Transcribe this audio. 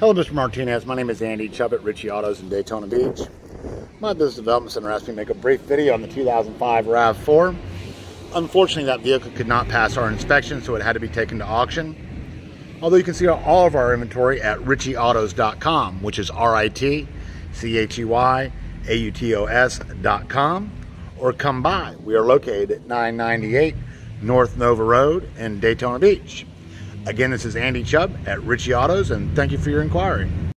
Hello, Mr. Martinez. My name is Andy Chubb at Ritchey Autos in Daytona Beach. My business development center asked me to make a brief video on the 2005 RAV4. Unfortunately, that vehicle could not pass our inspection, so it had to be taken to auction. Although you can see all of our inventory at ritcheyautos.com, which is R-I-T-C-H-E-Y-A-U-T-O-S.com, or come by. We are located at 998 North Nova Road in Daytona Beach. Again, this is Andy Chubb at Ritchey Autos, and thank you for your inquiry.